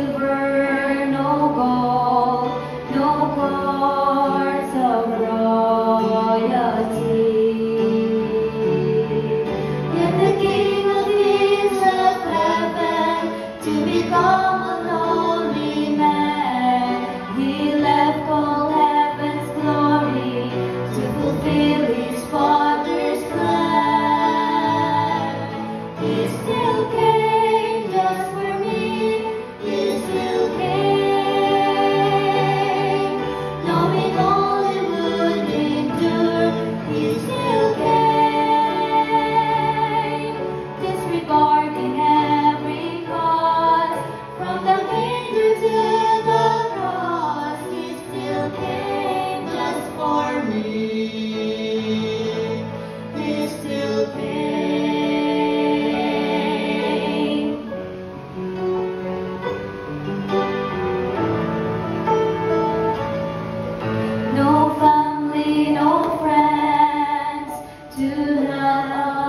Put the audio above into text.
silver now